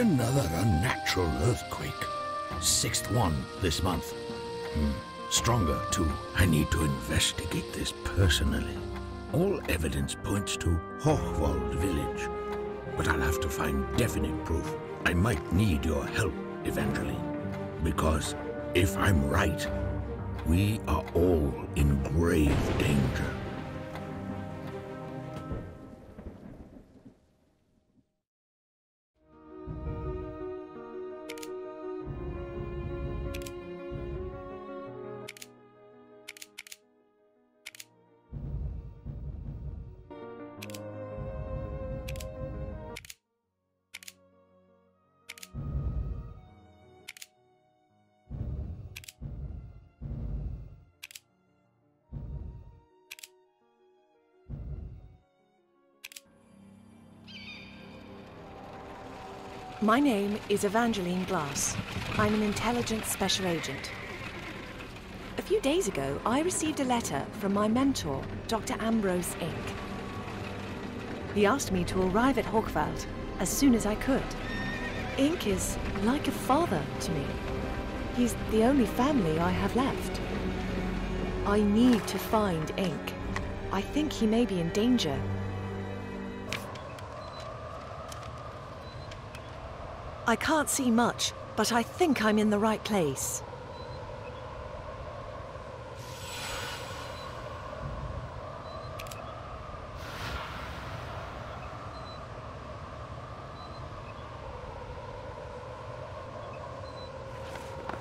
Another unnatural earthquake. Sixth one this month. Hmm. Stronger, too. I need to investigate this personally. All evidence points to Hochwald village. But I'll have to find definite proof. I might need your help, Evangeline. Because if I'm right, we are all in grave danger. My name is Evangeline Glass. I'm an intelligence special agent. A few days ago, I received a letter from my mentor, Dr. Ambrose Ink. He asked me to arrive at Hochwald as soon as I could. Ink is like a father to me. He's the only family I have left. I need to find Ink. I think he may be in danger I can't see much, but I think I'm in the right place.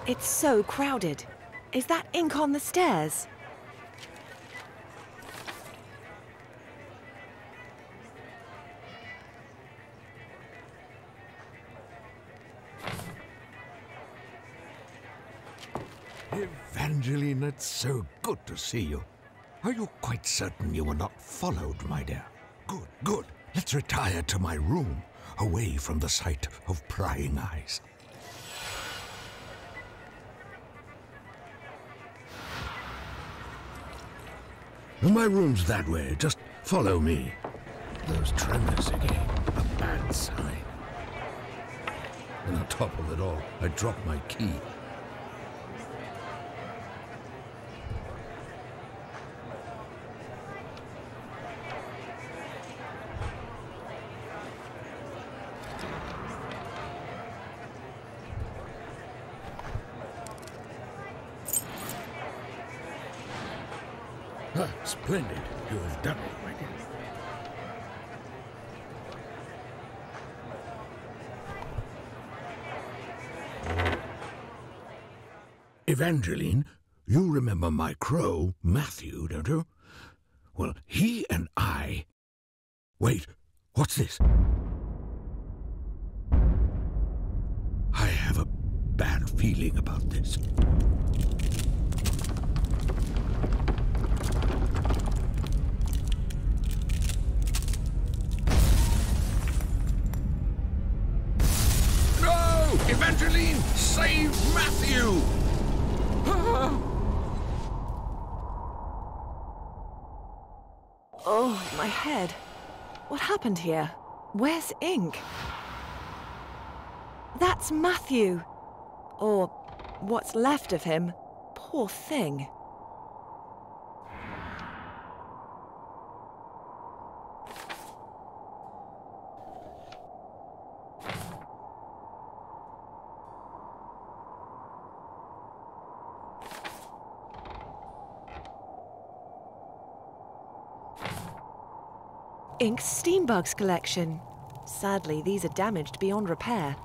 It's so crowded. Is that ink on the stairs? Evangeline, it's so good to see you. Are you quite certain you were not followed, my dear? Good, good. Let's retire to my room, away from the sight of prying eyes. My room's that way. Just follow me. Those tremors again. A bad sign. And on top of it all, I dropped my key. Ah, splendid. You have done it, my dear. Evangeline, you remember my crow, Matthew, don't you? Well, he and I... Wait, what's this? I have a bad feeling about this. What happened here? Where's Ink? That's Matthew. Or what's left of him. Poor thing. Ink's Steambugs collection. Sadly, these are damaged beyond repair.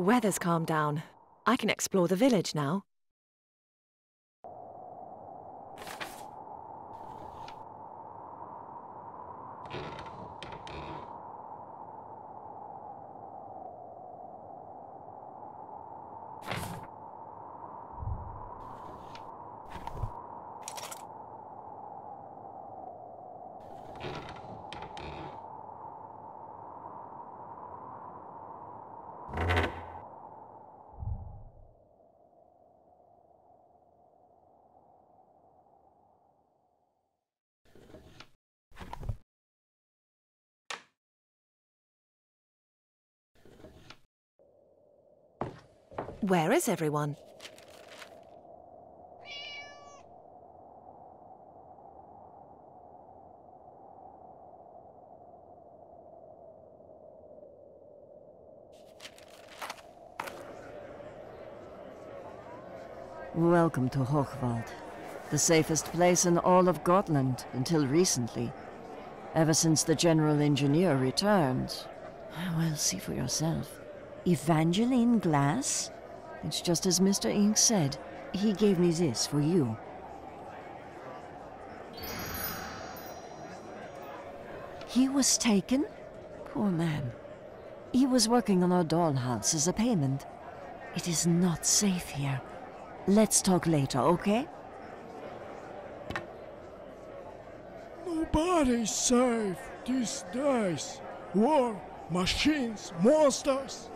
The weather's calmed down. I can explore the village now. Where is everyone? Welcome to Hochwald. The safest place in all of Gotland, until recently. Ever since the General Engineer returned. Well, see for yourself. Evangeline Glass? It's just as Mr. Ink said. He gave me this for you. He was taken? Poor man. He was working on our dollhouse as a payment. It is not safe here. Let's talk later, okay? Nobody's safe these days. War, machines, monsters.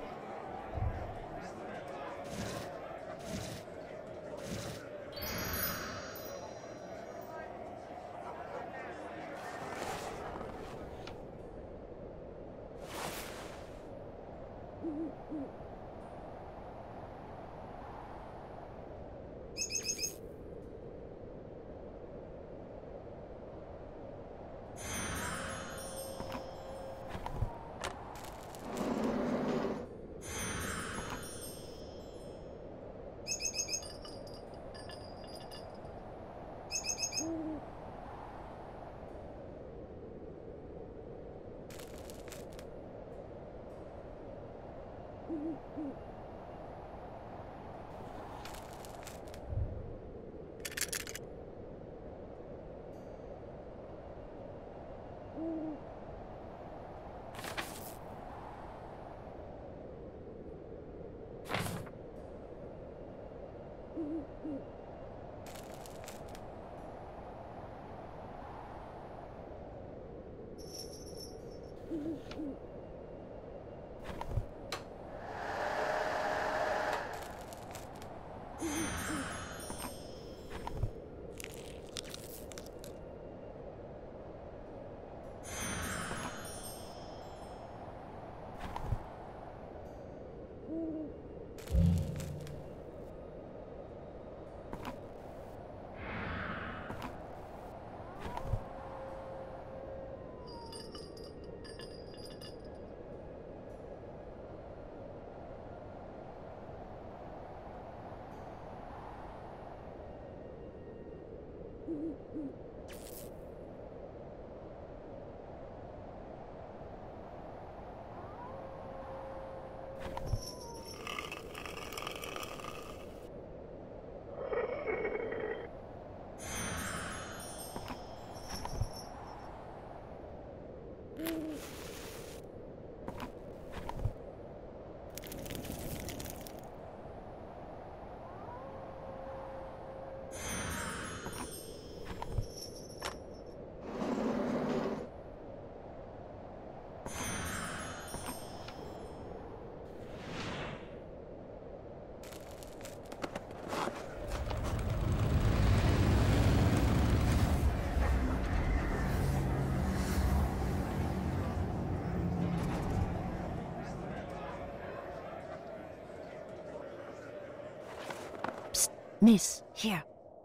Miss, here,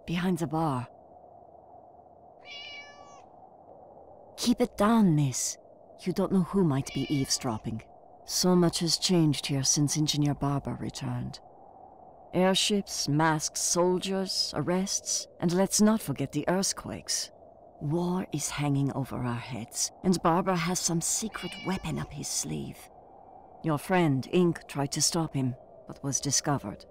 behind the bar. Keep it down, miss. You don't know who might be eavesdropping. So much has changed here since Engineer Barber returned. Airships, masked soldiers, arrests, and let's not forget the earthquakes. War is hanging over our heads, and Barber has some secret weapon up his sleeve. Your friend, Ink, tried to stop him, but was discovered.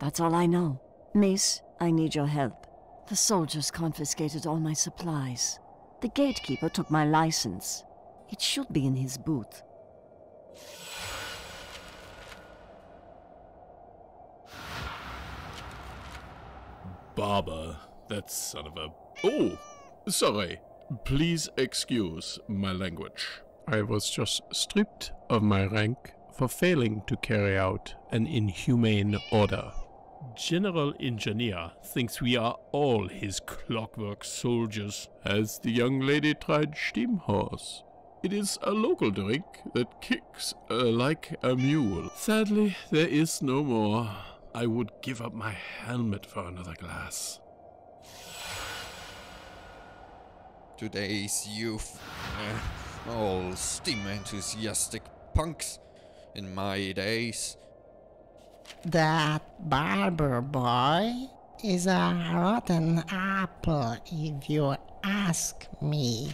That's all I know. Mace, I need your help. The soldiers confiscated all my supplies. The gatekeeper took my license. It should be in his booth. Barber, that son of a. Oh! Sorry. Please excuse my language. I was just stripped of my rank for failing to carry out an inhumane order. General Engineer thinks we are all his clockwork soldiers. Has the young lady tried steam horse? It is a local drink that kicks uh, like a mule. Sadly, there is no more. I would give up my helmet for another glass. Today's youth. Uh, all steam enthusiastic punks. In my days. That barber boy is a rotten apple, if you ask me.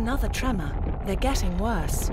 Another tremor. They're getting worse.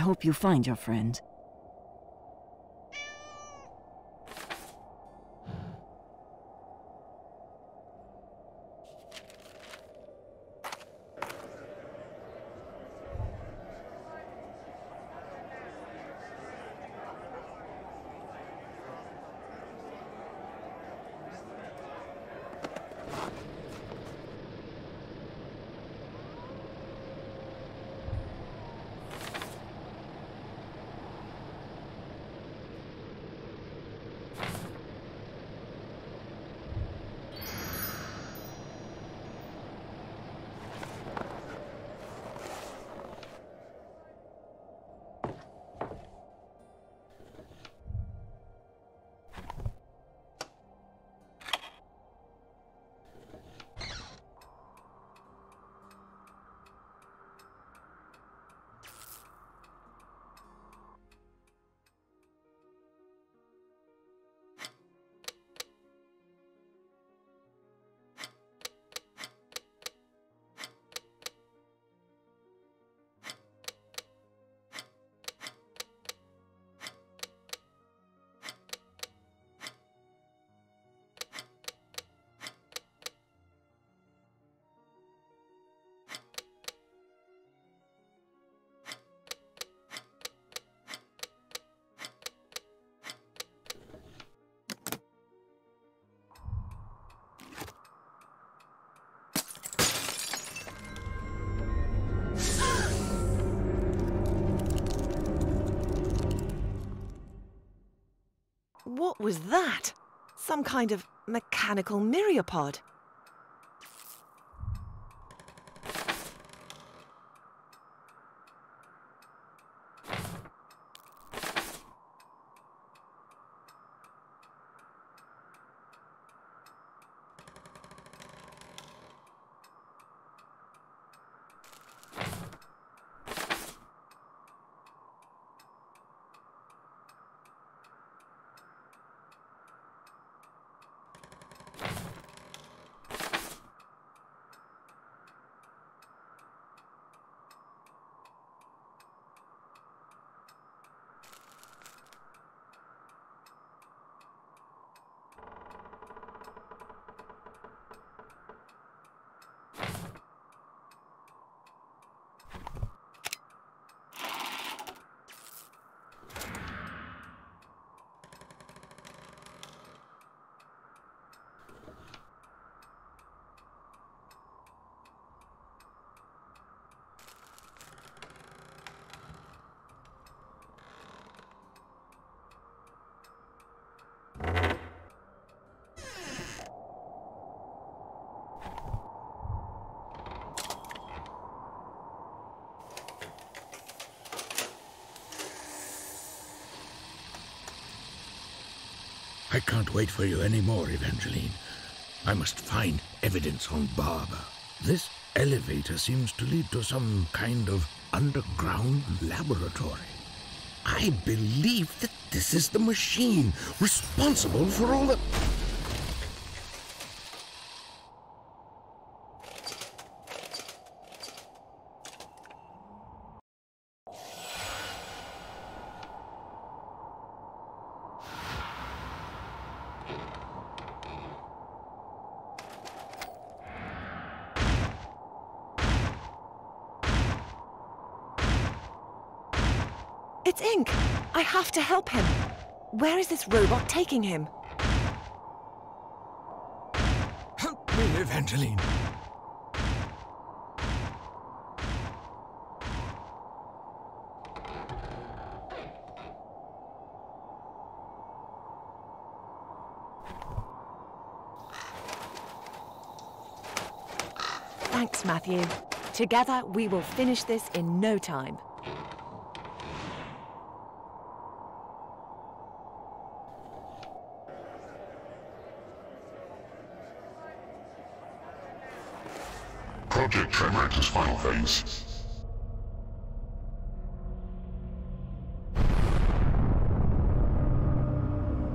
Hope you find your friend. Was that? Some kind of mechanical myriapod. I can't wait for you anymore, Evangeline. I must find evidence on Barber. This elevator seems to lead to some kind of underground laboratory. I believe that this is the machine responsible for all the. It's Ink! I have to help him. Where is this robot taking him? Help me, Evangeline! Thanks, Matthew. Together, we will finish this in no time. face.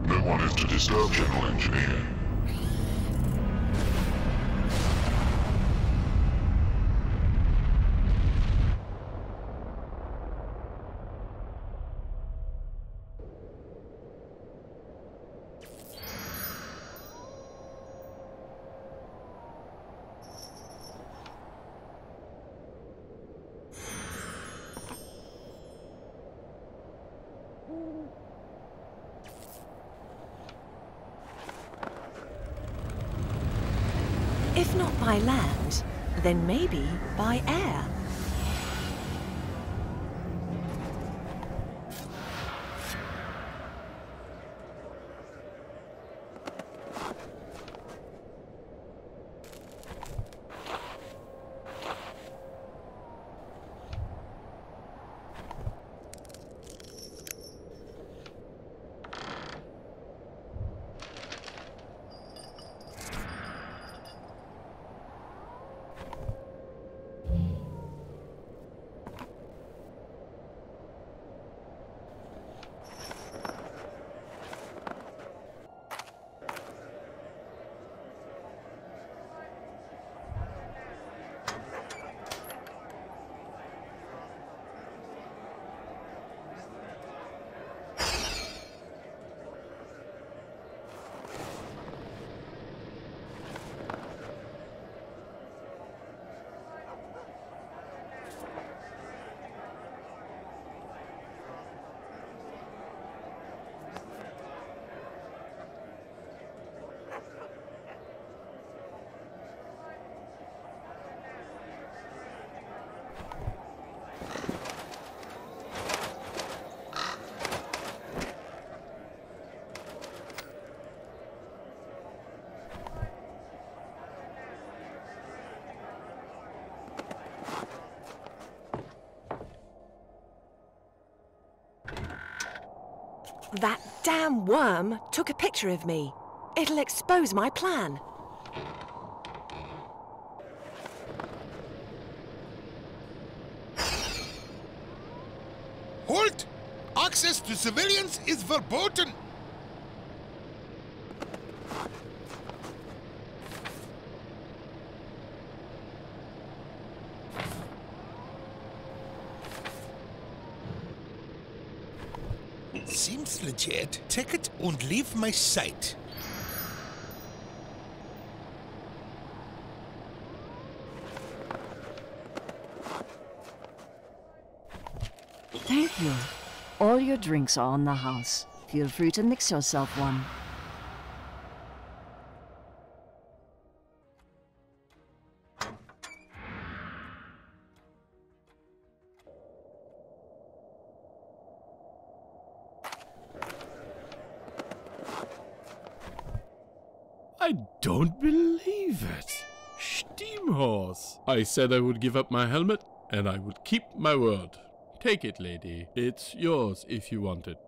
No one is to disturb General Engineer. Then maybe by air. That damn worm took a picture of me. It'll expose my plan. Halt! Access to civilians is verboten! Take it and leave my sight. Thank you. All your drinks are on the house. Feel free to mix yourself one. I don't believe it. Steam horse. I said I would give up my helmet, and I would keep my word. Take it, lady. It's yours if you want it.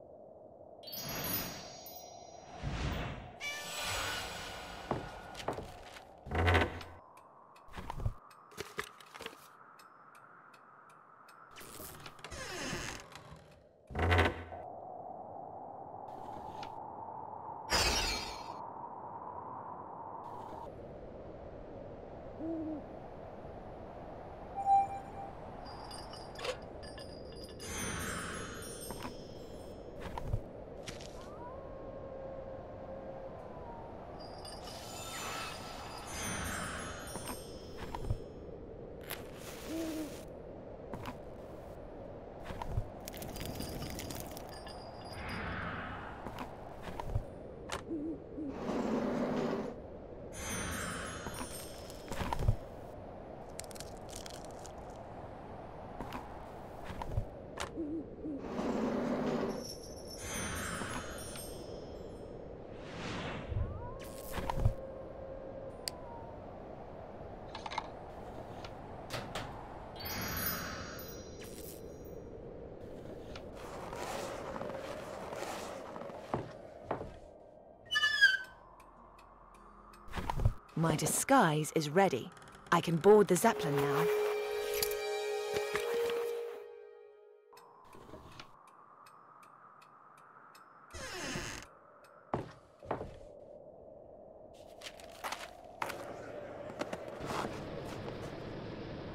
My disguise is ready. I can board the Zeppelin now.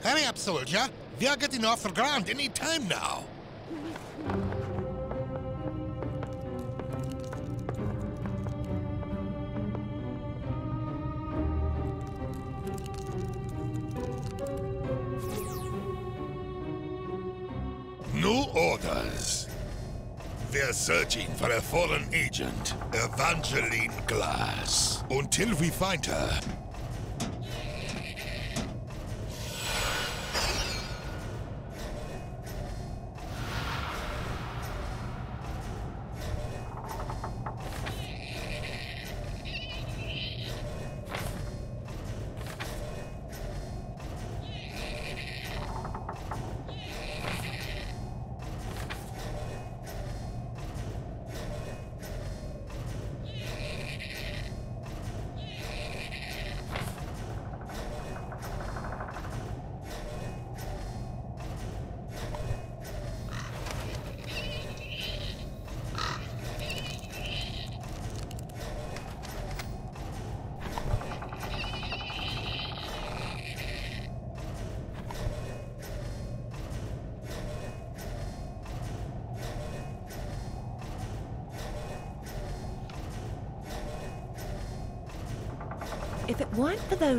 Hurry up, soldier. We are getting off the ground any time now. Searching for a fallen agent, Evangeline Glass. Until we find her,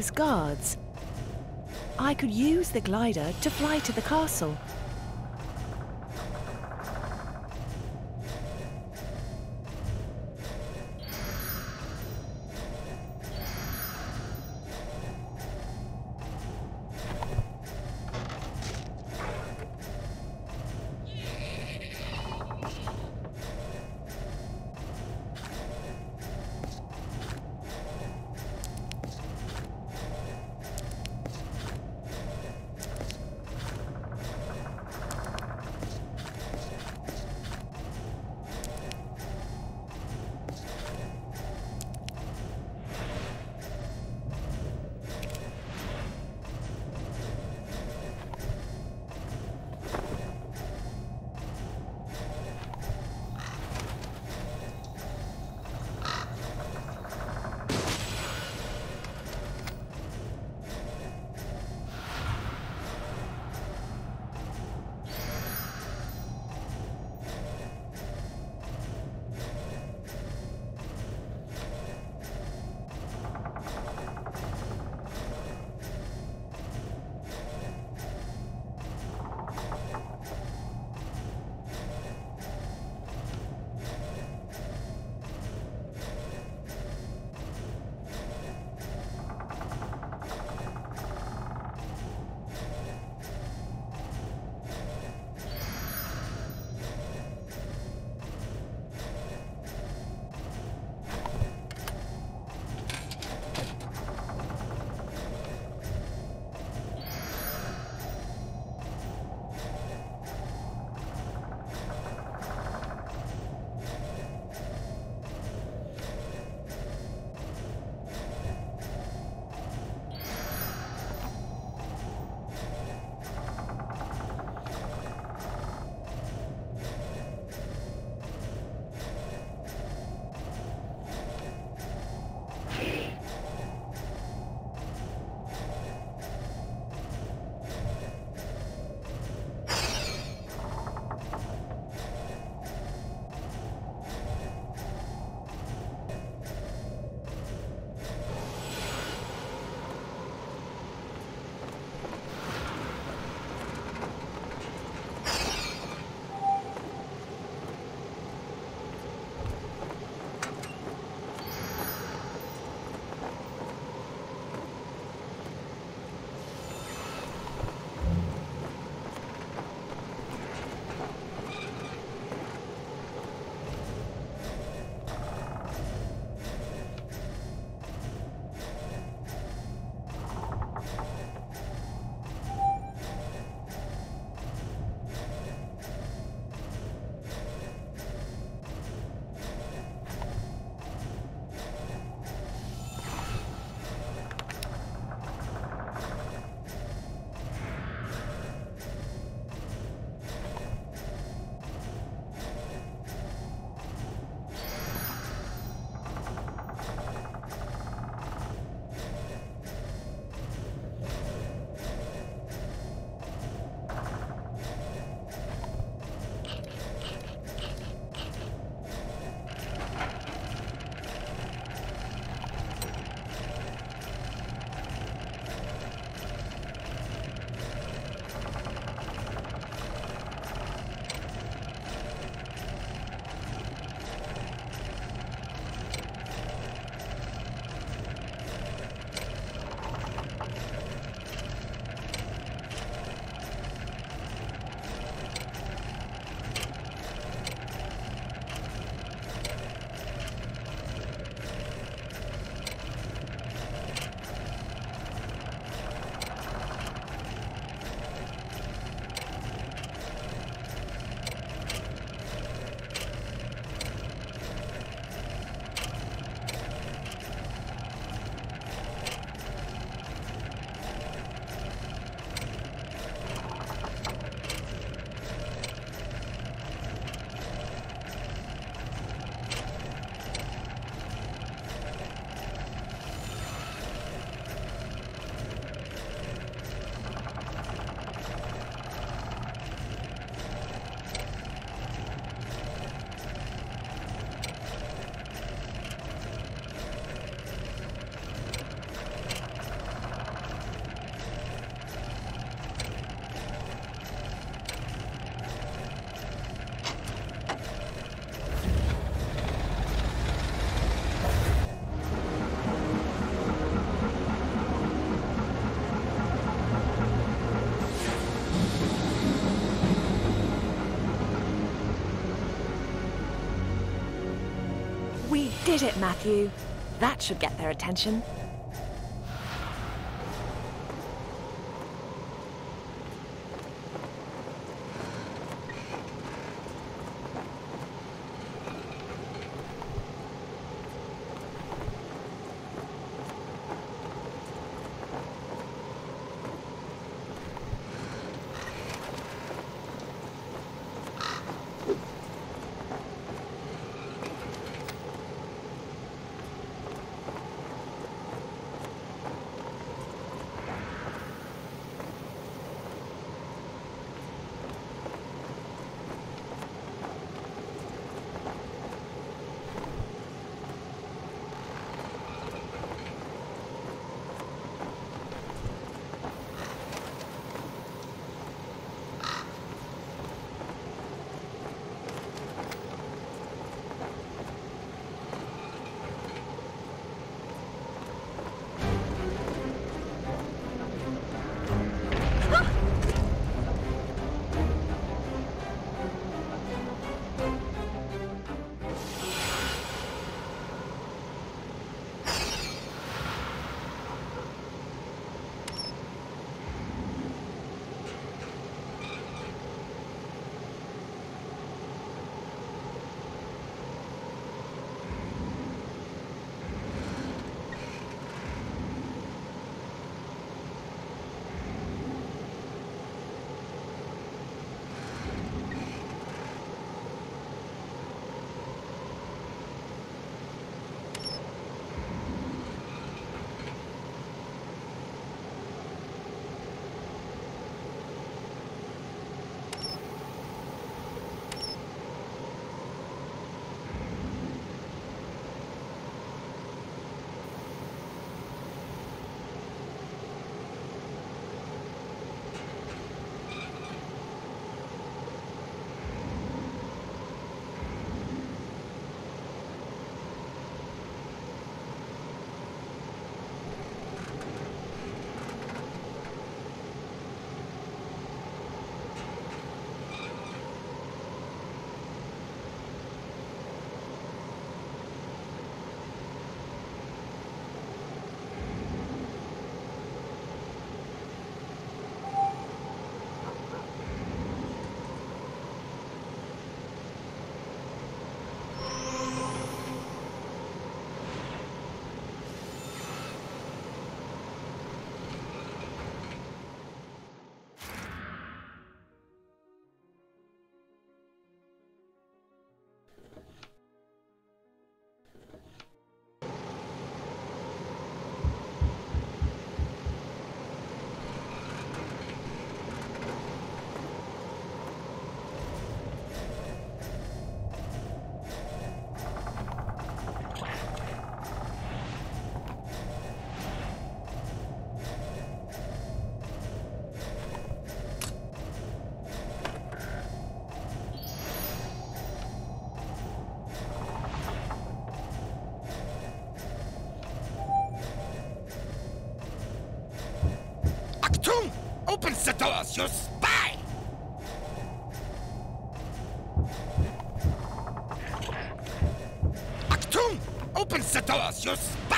those guards, I could use the glider to fly to the castle. Did it, Matthew. That should get their attention. Doors, you spy! Open the doors, you spy!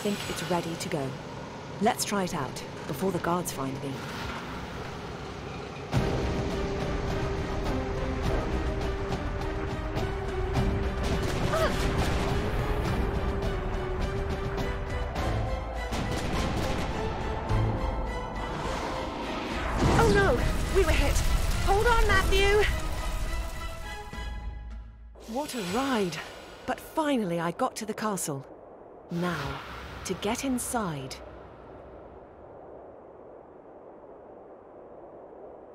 think it's ready to go. Let's try it out before the guards find me. Oh no! We were hit! Hold on, Matthew! What a ride! But finally I got to the castle. Now, to get inside.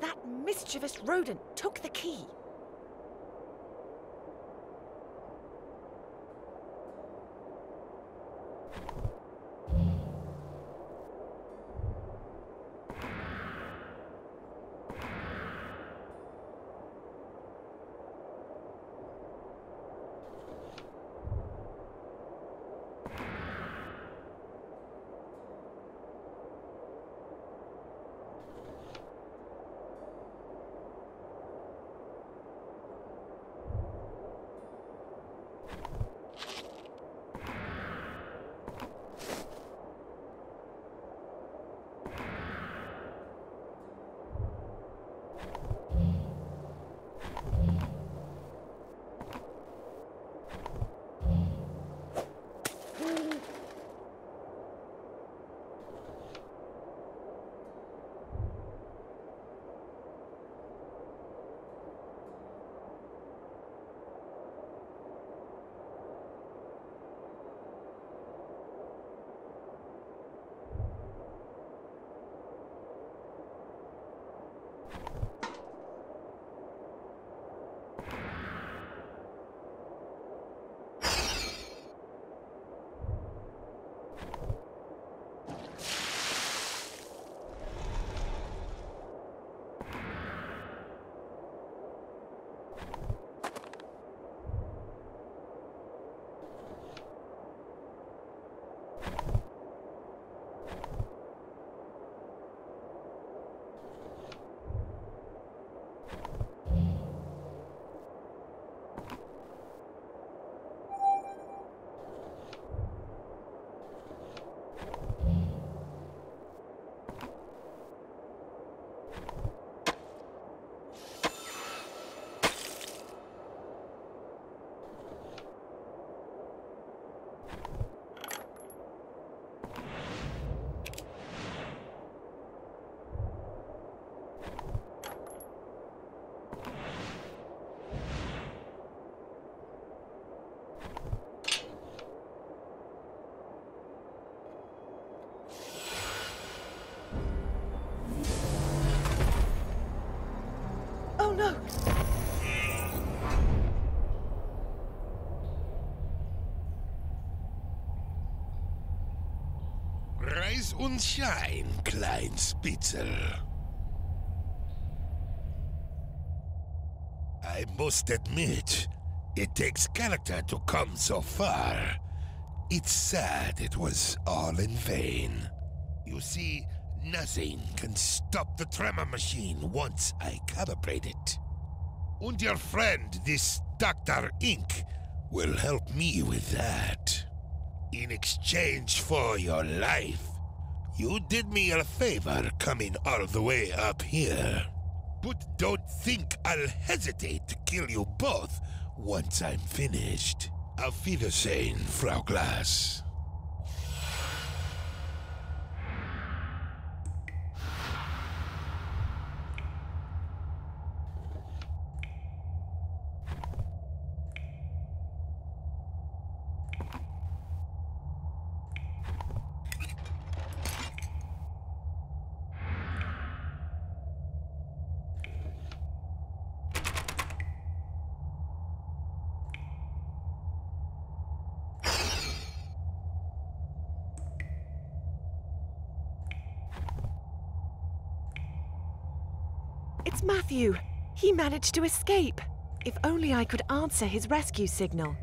That mischievous rodent took the key. No! Reis und Schein, Klein Spitzel. I must admit, it takes character to come so far. It's sad it was all in vain. You see, nothing can stop the tremor machine once I calibrate it. And your friend, this Dr. Ink, will help me with that. In exchange for your life, you did me a favor coming all the way up here. But don't think I'll hesitate to kill you both once I'm finished. Auf Wiedersehen, Frau Glass. Managed to escape! If only I could answer his rescue signal.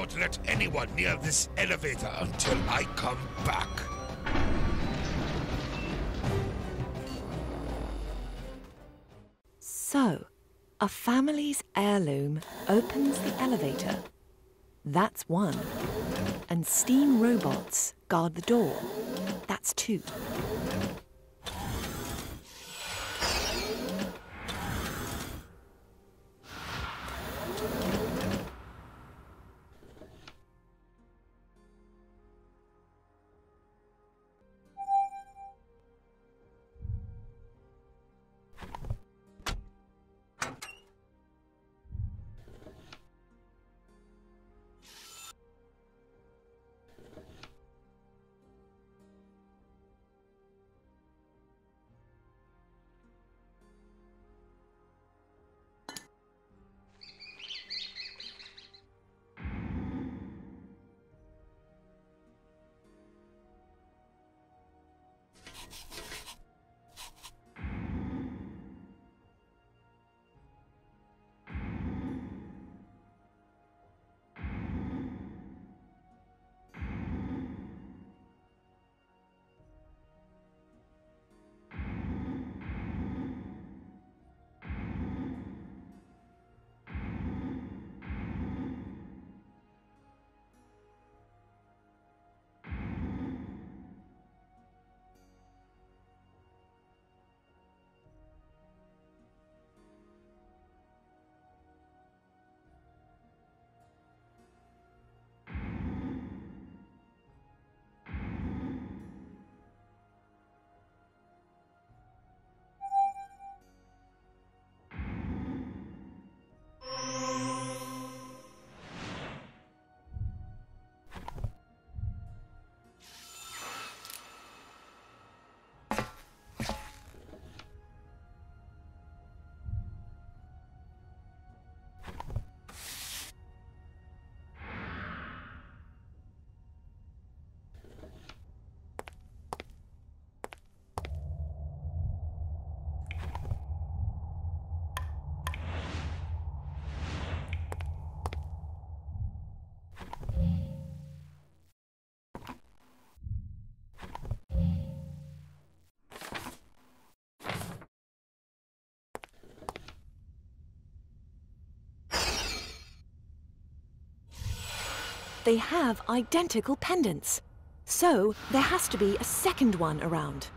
Don't let anyone near this elevator until I come back. So, a family's heirloom opens the elevator. That's one. And steam robots guard the door. That's two. They have identical pendants. So, there has to be a second one around.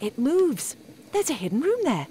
It moves. There's a hidden room there.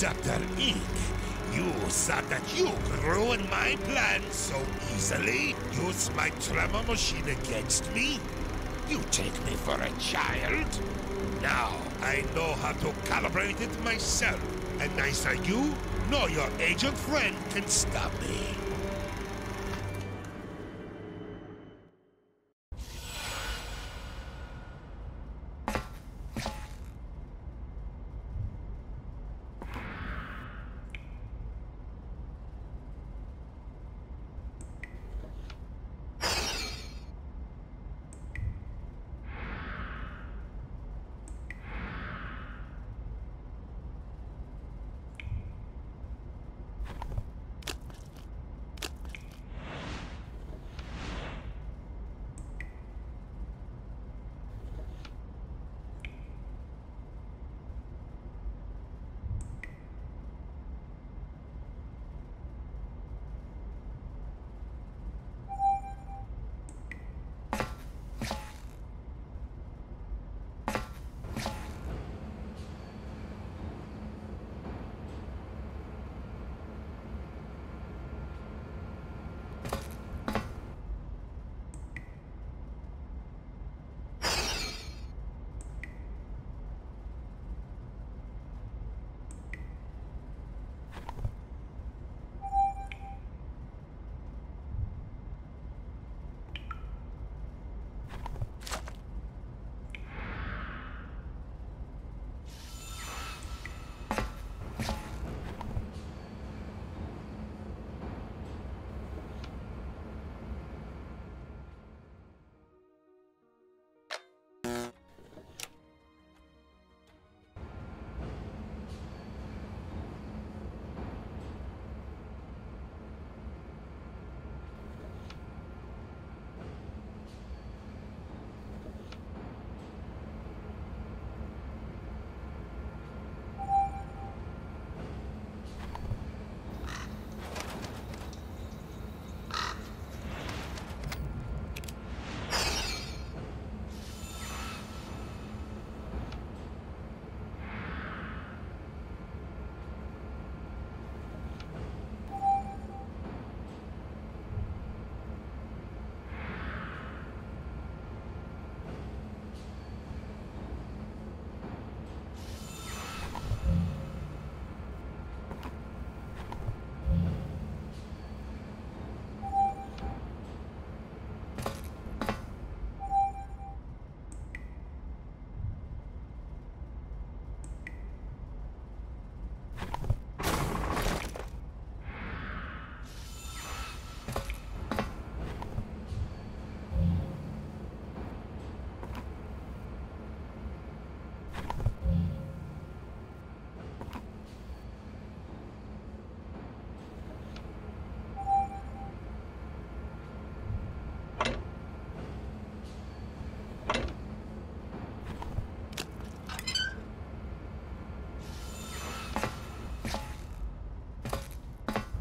Dr. Ink, you thought that you could ruin my plans so easily? Use my tremor machine against me? You take me for a child? Now, I know how to calibrate it myself. And neither you nor your agent friend can stop me.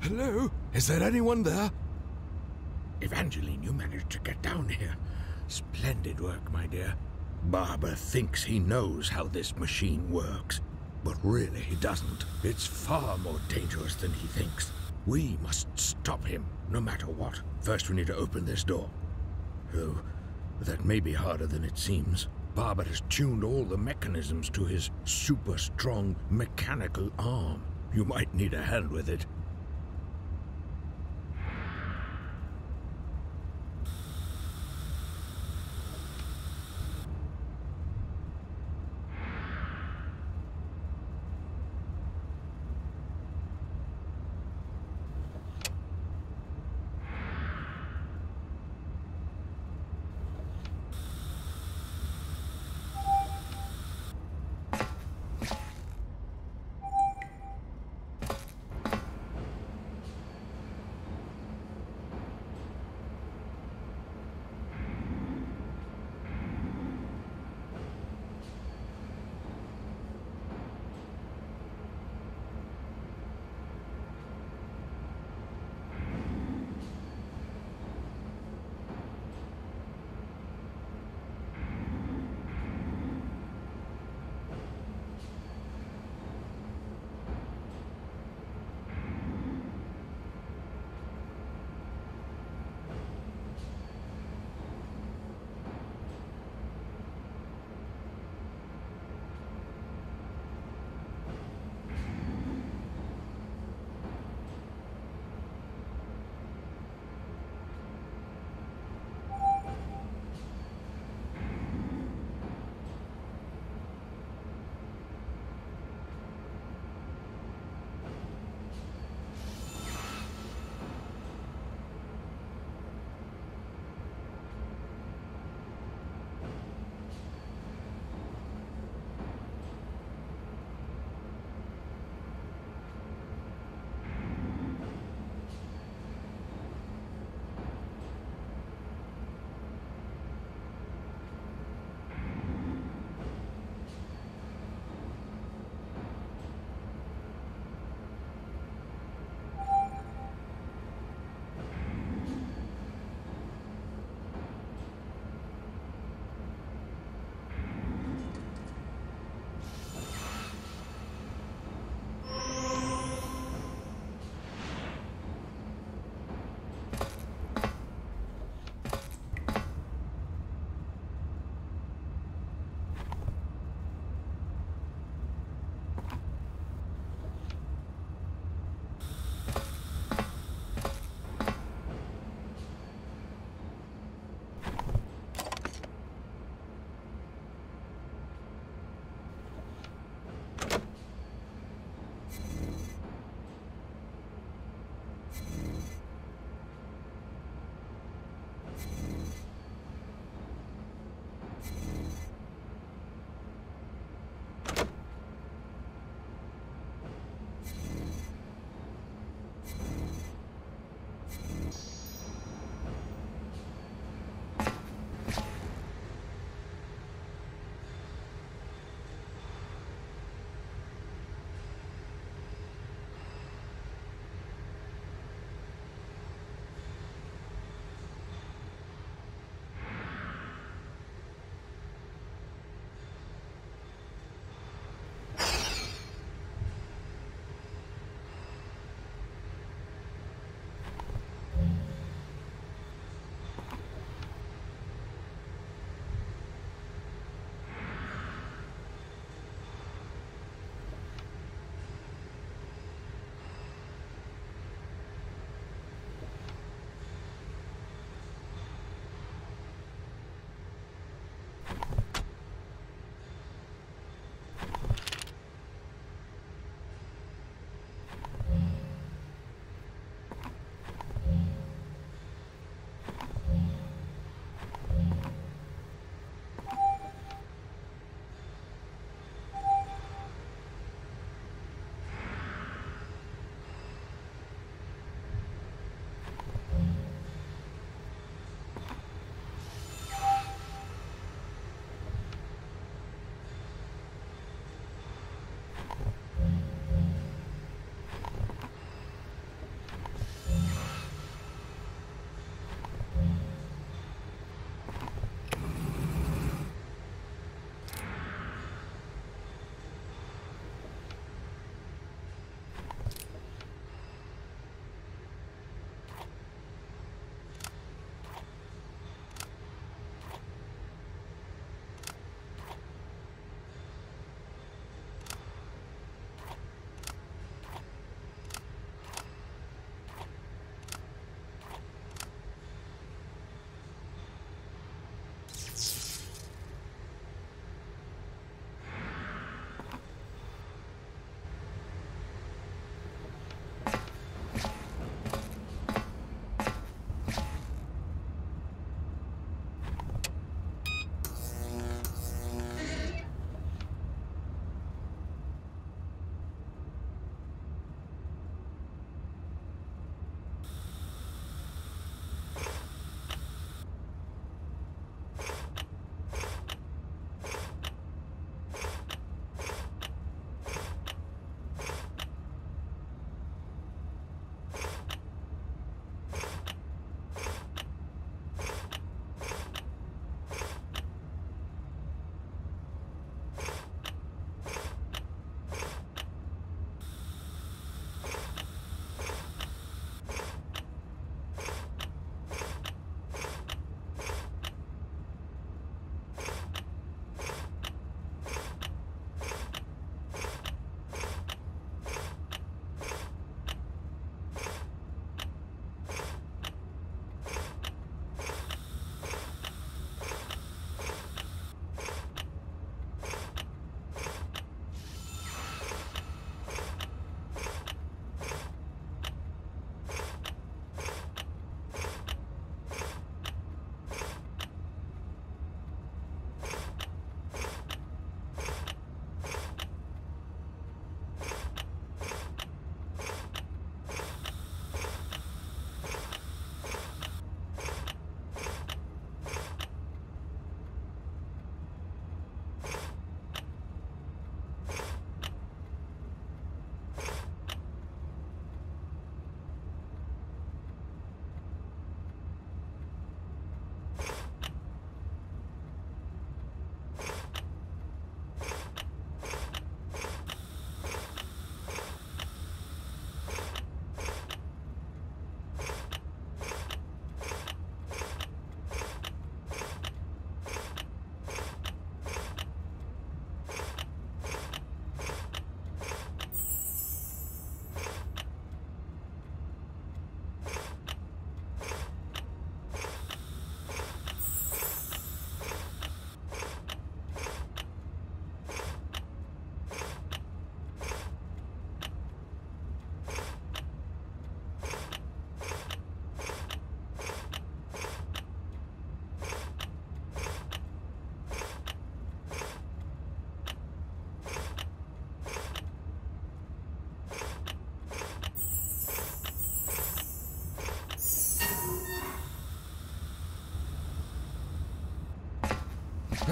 Hello? Is there anyone there? Evangeline, you managed to get down here. Splendid work, my dear. Barber thinks he knows how this machine works, but really he doesn't. It's far more dangerous than he thinks. We must stop him, no matter what. First we need to open this door. Though, that may be harder than it seems. Barber has tuned all the mechanisms to his super strong mechanical arm. You might need a hand with it.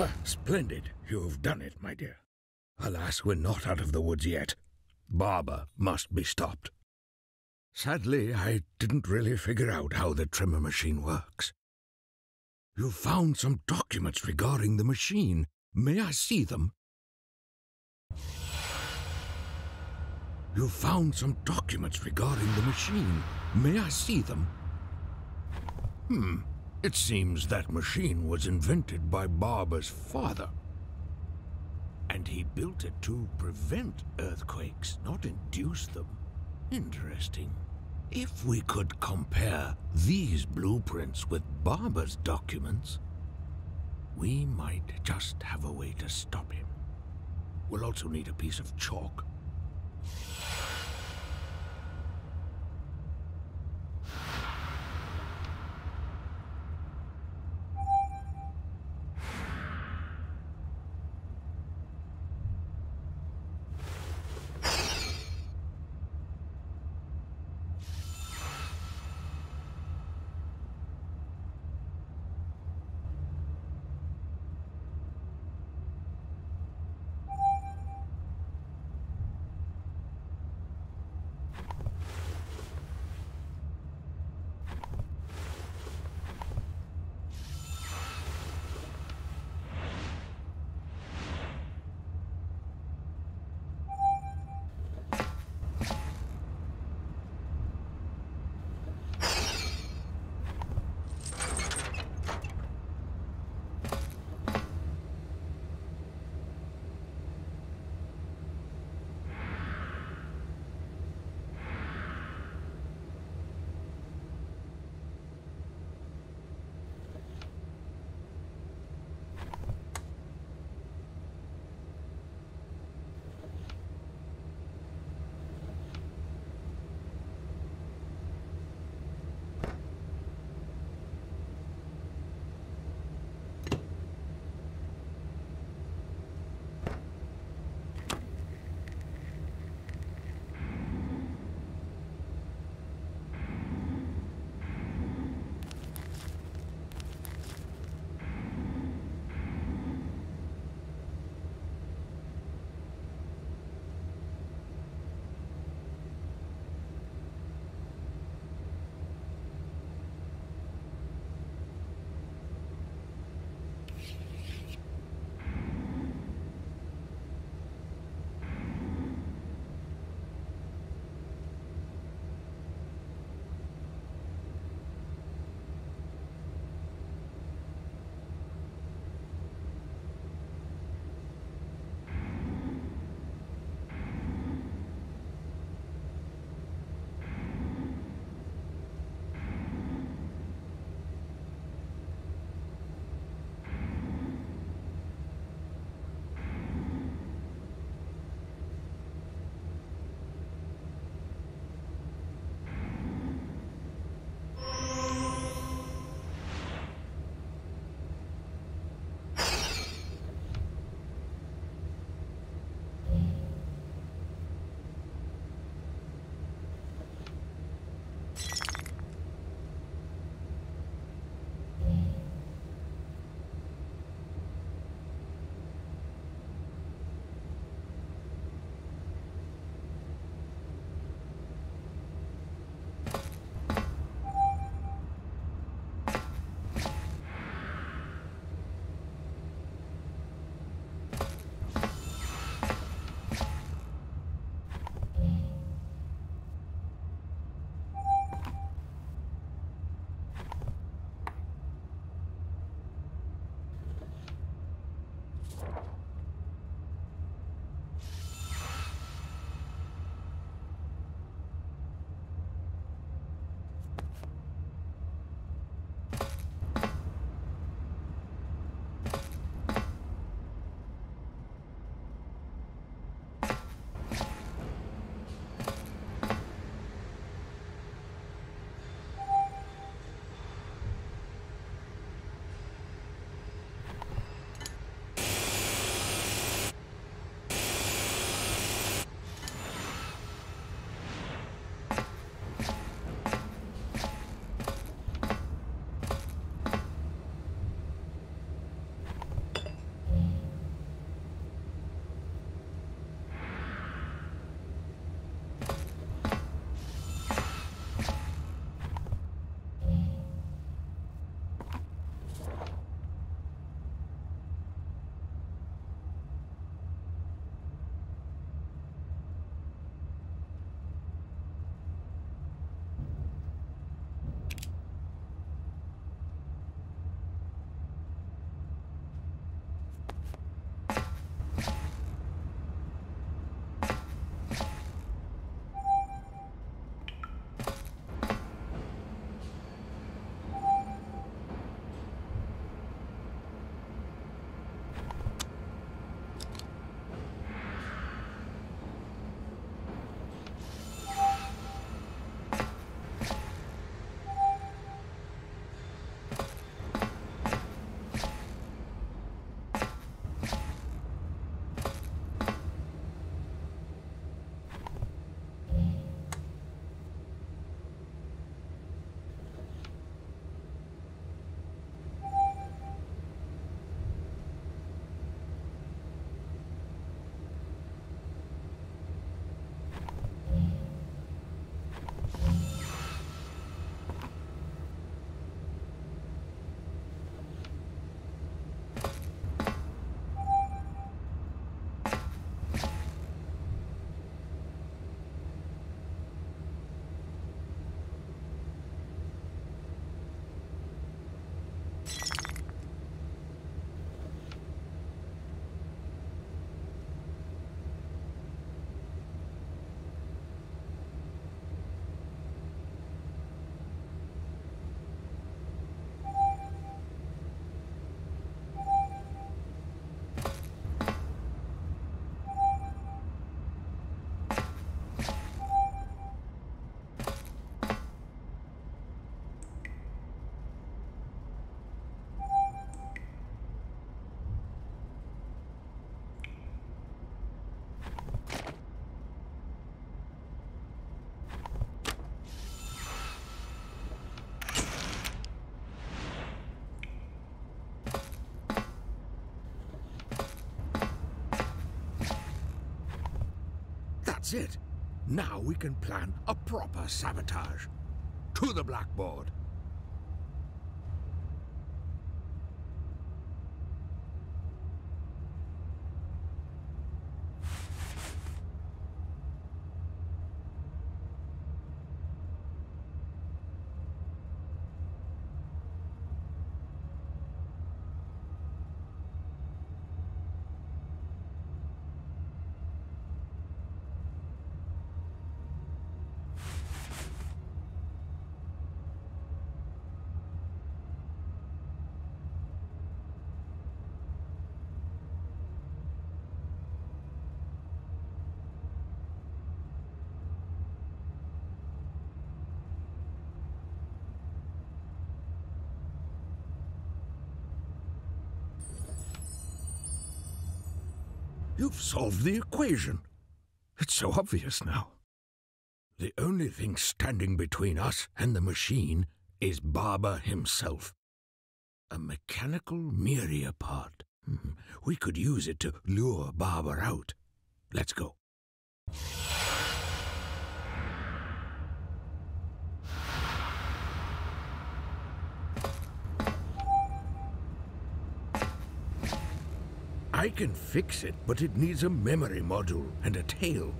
splendid. You've done it, my dear. Alas, we're not out of the woods yet. Barber must be stopped. Sadly, I didn't really figure out how the tremor machine works. You found some documents regarding the machine. May I see them? You found some documents regarding the machine. May I see them? Hmm. It seems that machine was invented by Barber's father. And he built it to prevent earthquakes, not induce them. Interesting. If we could compare these blueprints with Barber's documents, we might just have a way to stop him. We'll also need a piece of chalk. Now we can plan a proper sabotage. To the blackboard. You've the equation. It's so obvious now. The only thing standing between us and the machine is Barber himself. A mechanical Miria part. Hmm, We could use it to lure Barber out. Let's go. I can fix it, but it needs a memory module and a tail.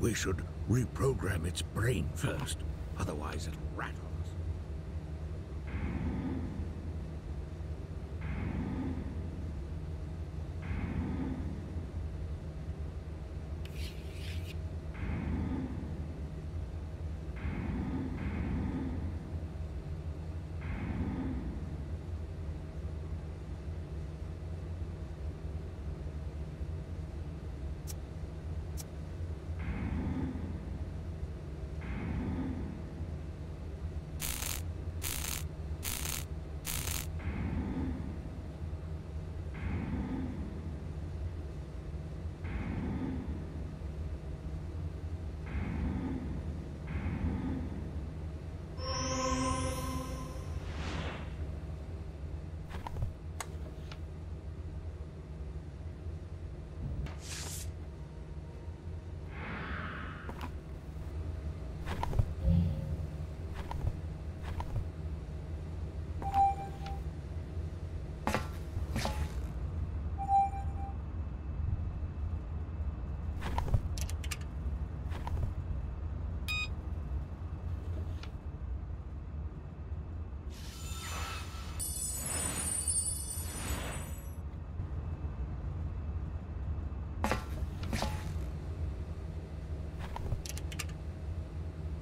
We should reprogram its brain first, otherwise it'll rattle us.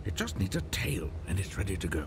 It just needs a tail, and it's ready to go.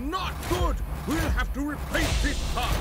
Not good! We'll have to replace this part!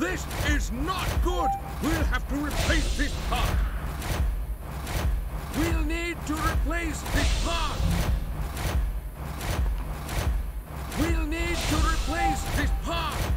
This is not good! We'll have to replace this part! We'll need to replace this part! We'll need to replace this part!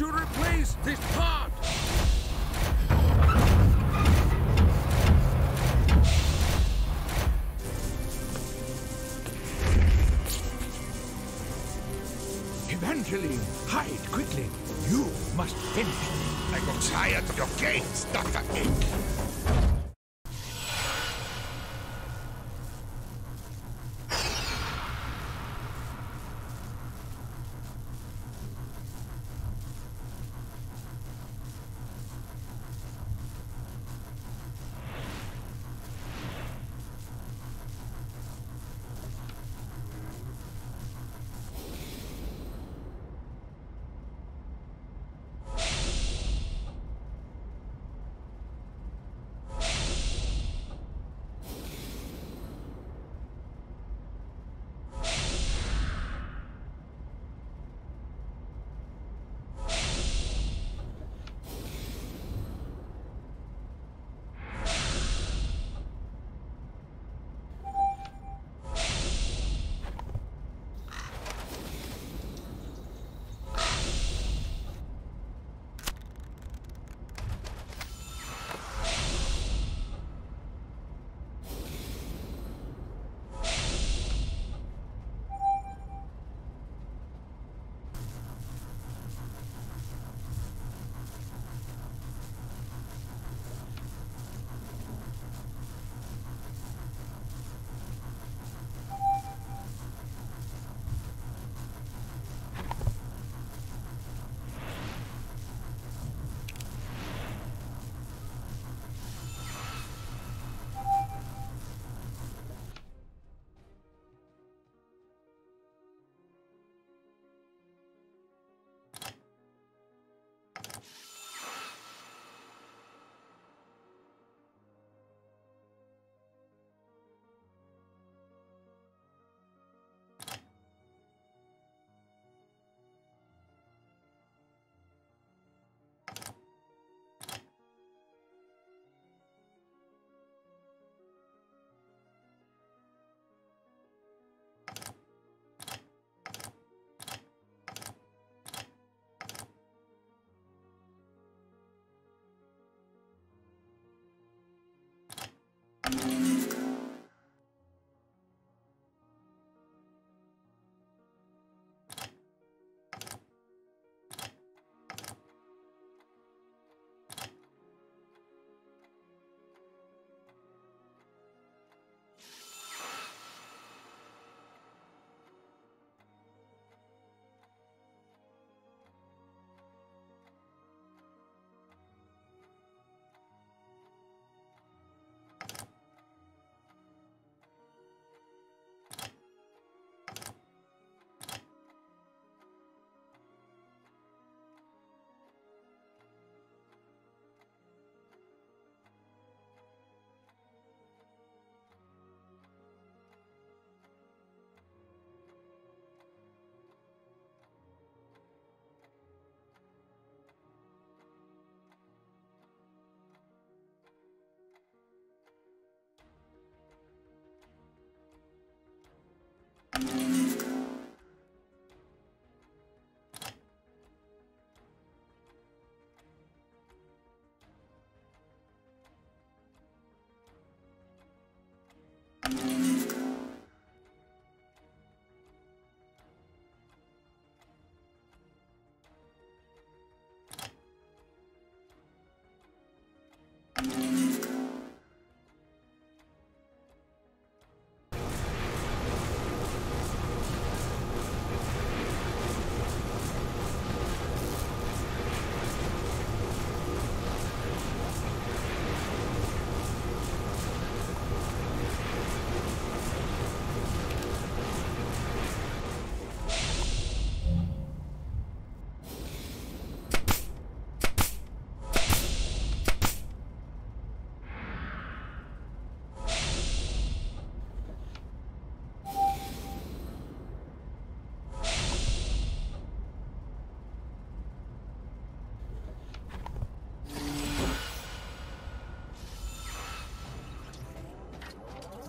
To replace This time!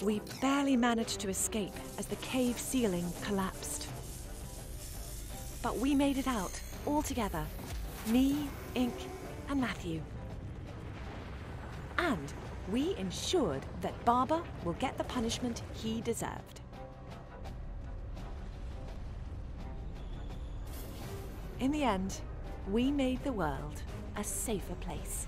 We barely managed to escape as the cave ceiling collapsed. But we made it out, all together. Me, Ink, and Matthew. And we ensured that Barber will get the punishment he deserved. In the end, we made the world a safer place.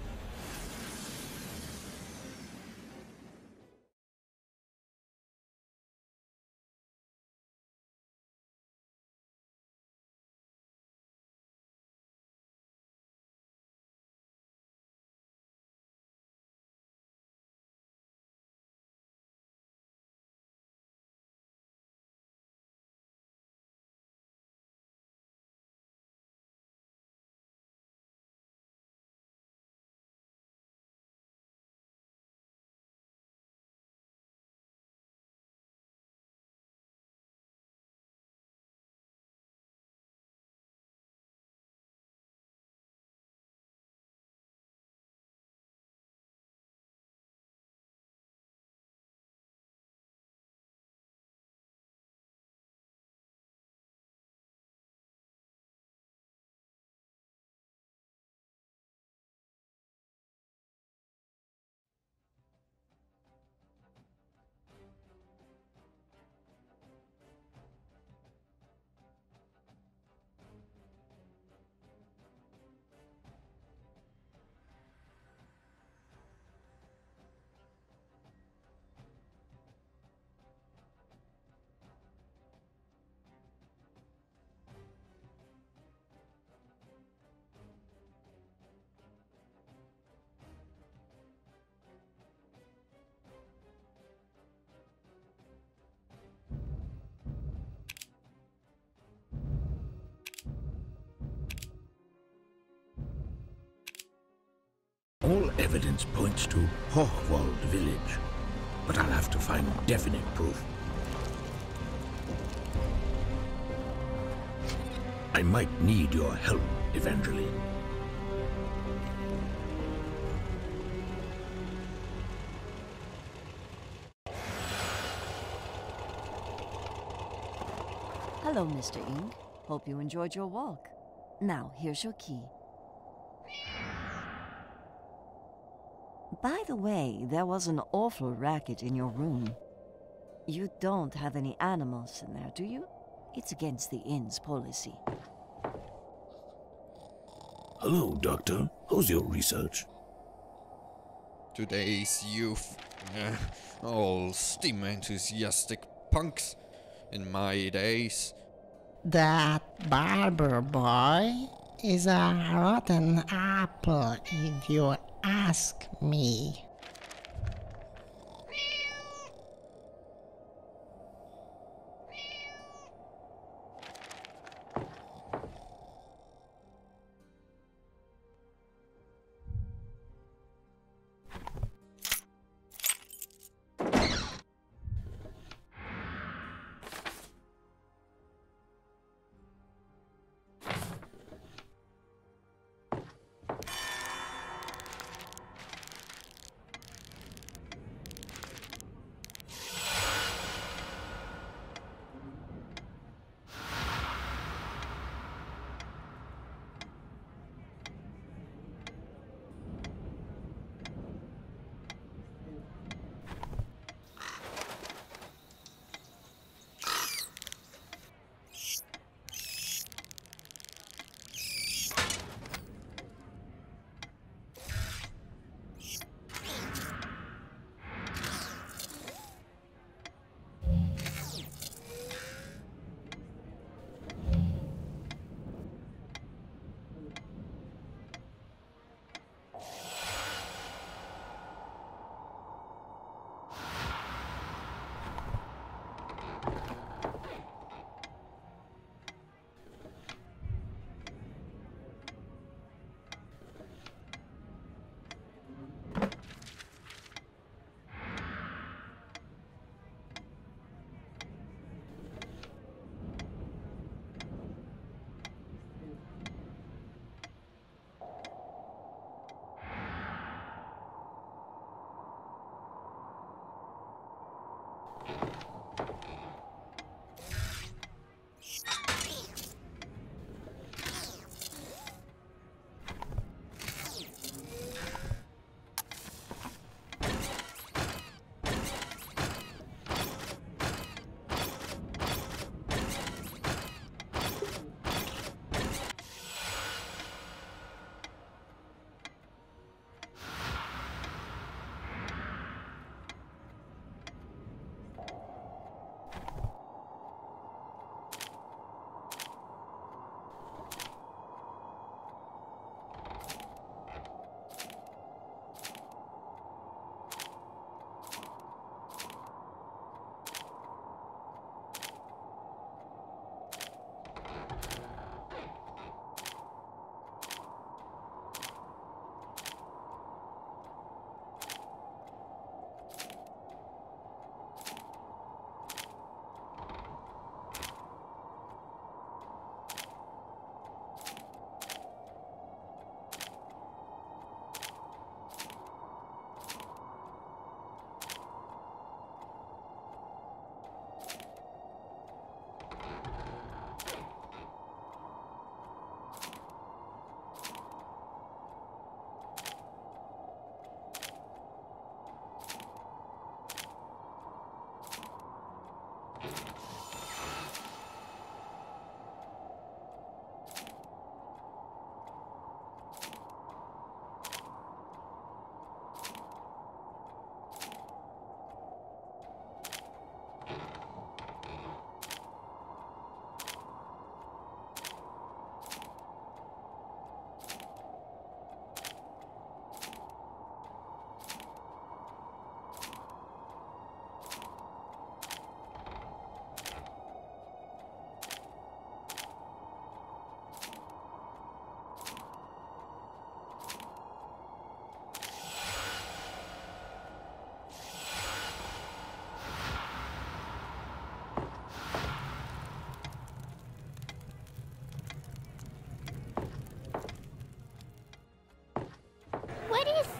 All evidence points to Hochwald village, but I'll have to find definite proof. I might need your help, Evangeline. Hello, Mr. Ink. Hope you enjoyed your walk. Now, here's your key. By the way, there was an awful racket in your room. You don't have any animals in there, do you? It's against the inn's policy. Hello, Doctor. How's your research? Today's youth. Uh, all steam enthusiastic punks. In my days. That barber boy is a rotten apple, if you ask me.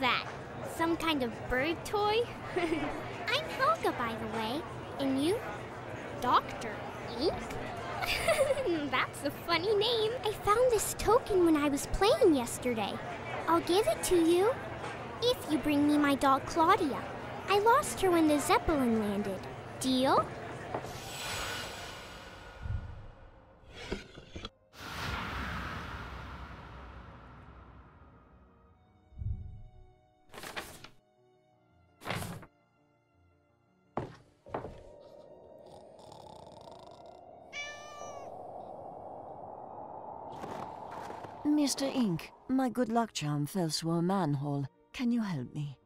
That? Some kind of bird toy? I'm Helga, by the way. And you? Dr. Ink? That's a funny name. I found this token when I was playing yesterday. I'll give it to you. If you bring me my dog Claudia. I lost her when the Zeppelin landed. Deal? Good luck charm fell through a manhole. Can you help me?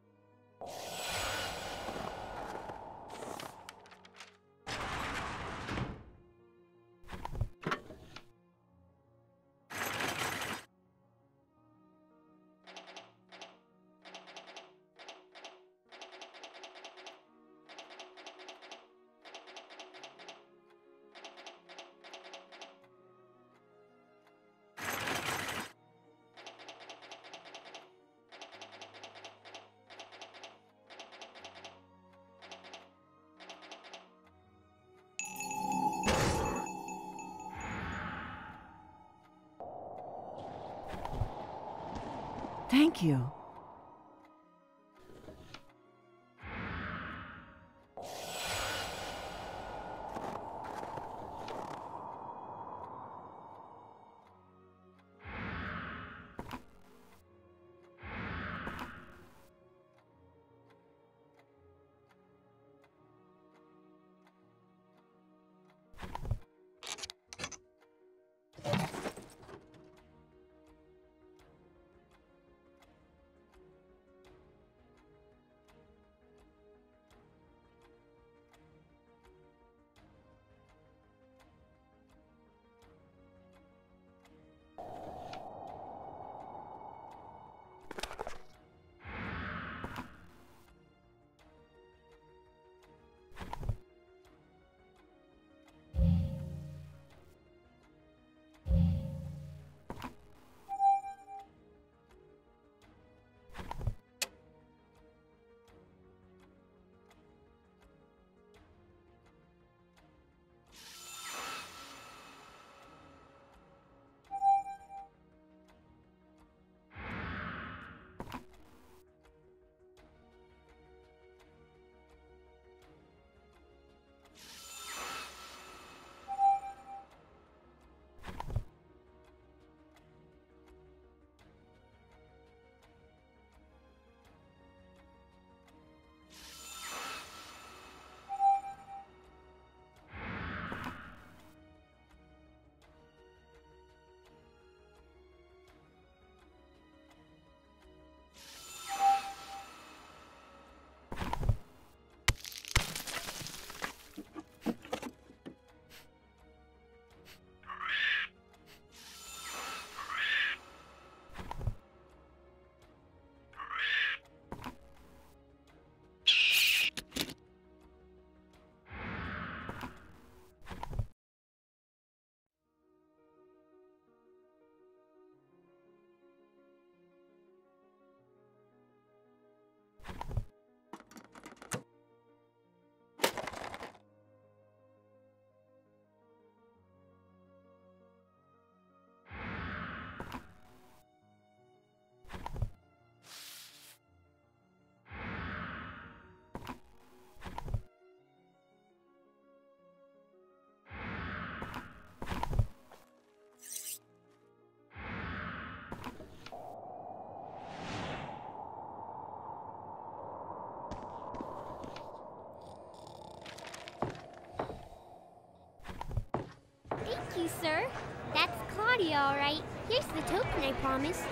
You, sir. That's Claudia, all right. Here's the token, I promise.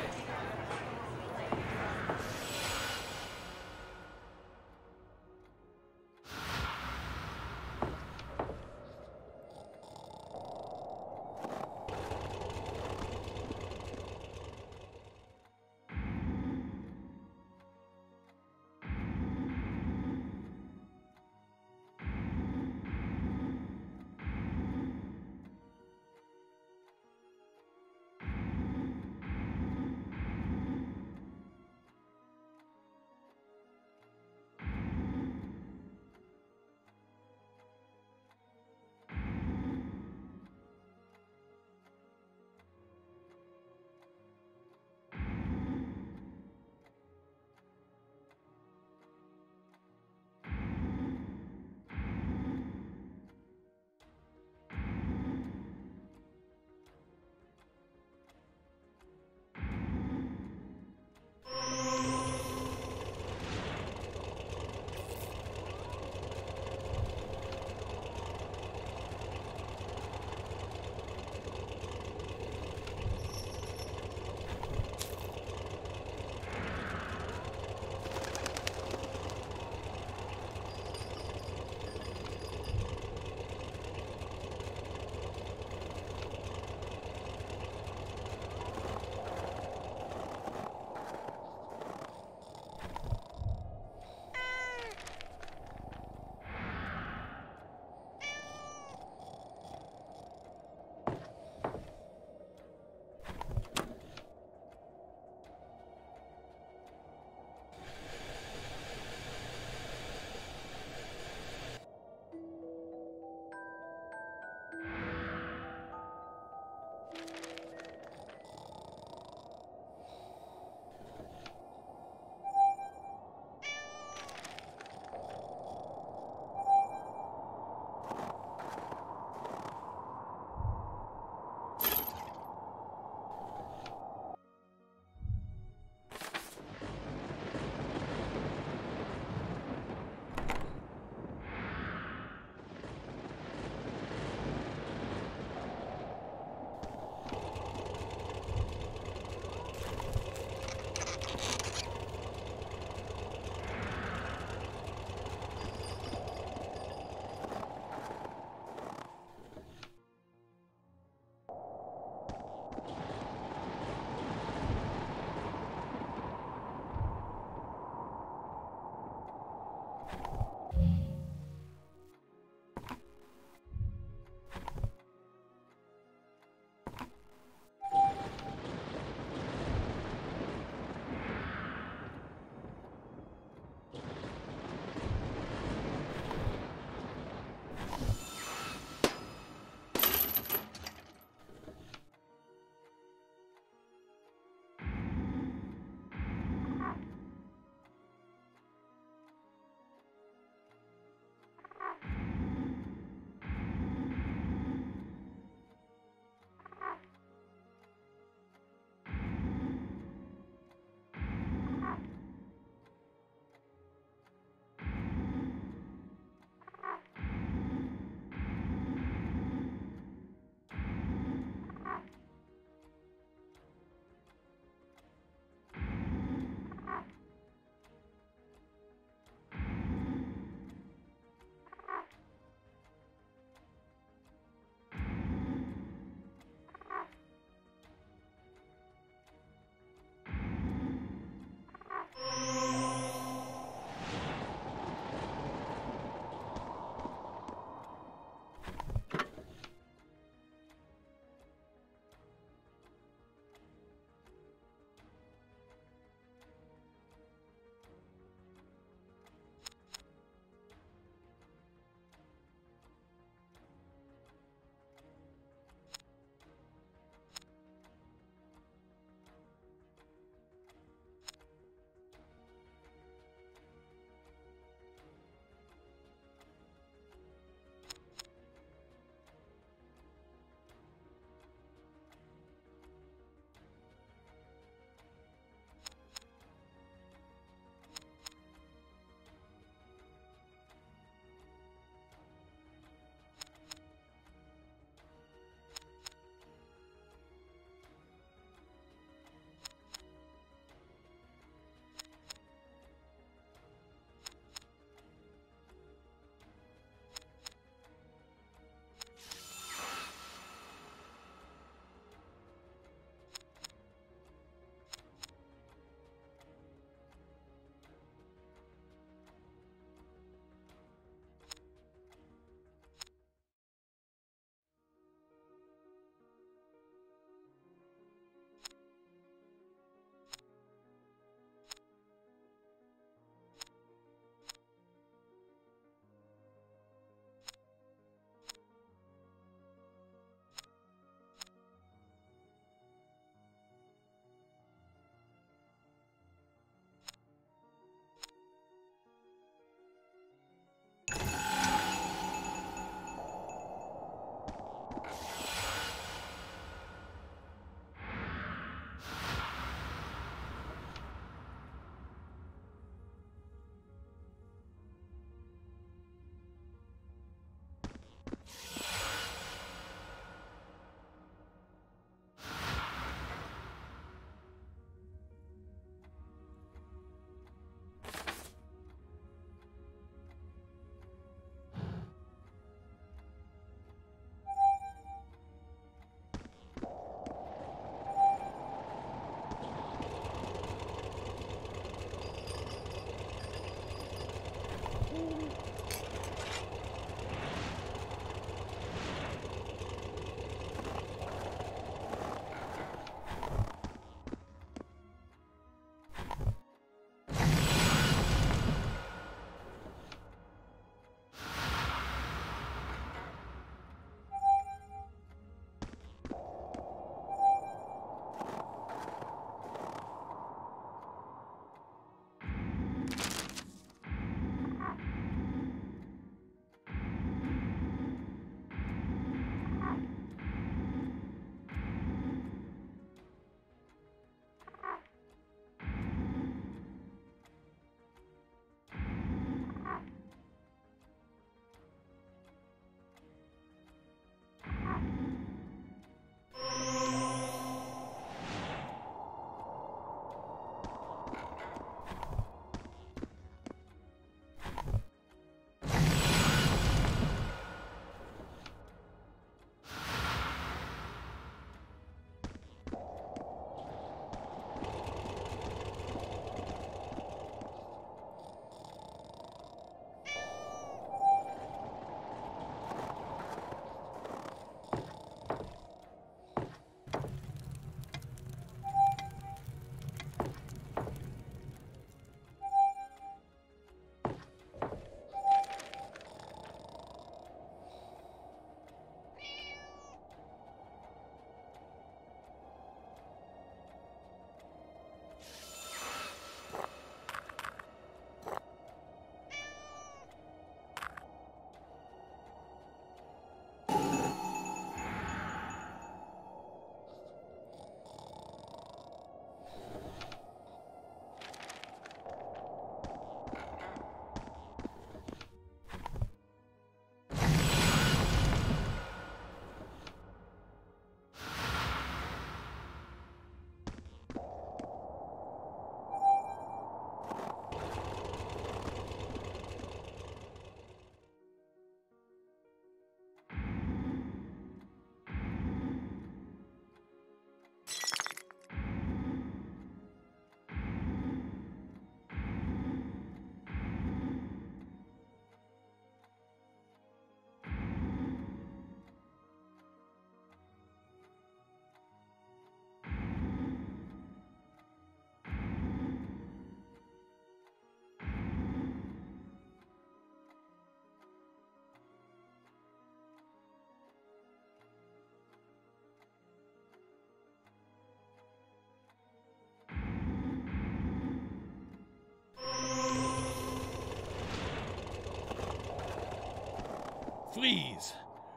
Freeze!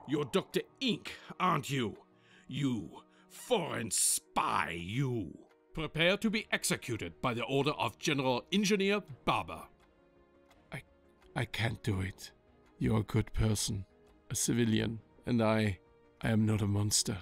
You're Dr. Ink, aren't you? You foreign spy, you! Prepare to be executed by the order of General Engineer Barber. I. I can't do it. You're a good person, a civilian, and I. I am not a monster.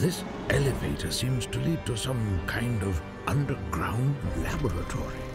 This elevator seems to lead to some kind of underground laboratory.